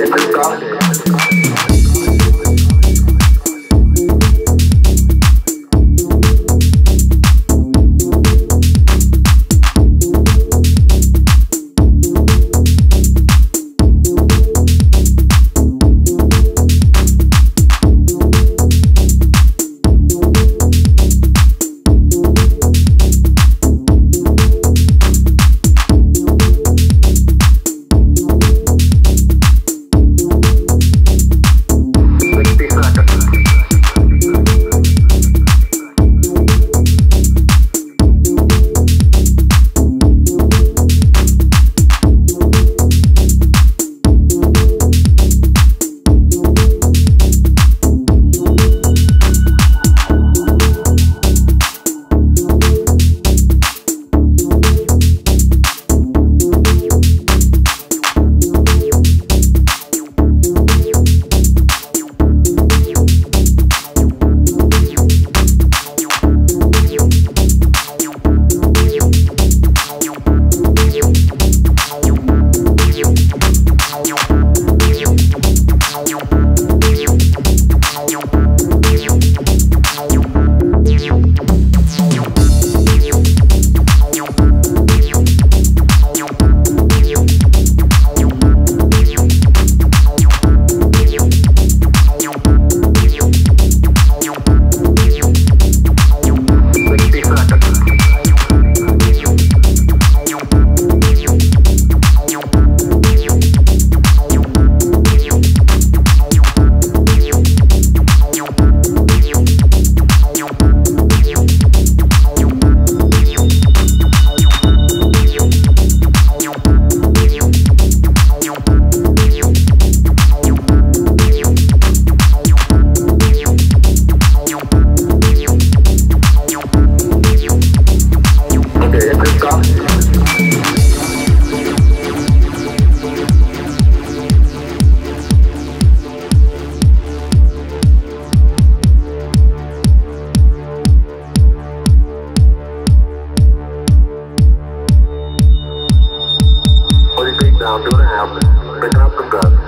It's a now, do the hammer, pick up the gun.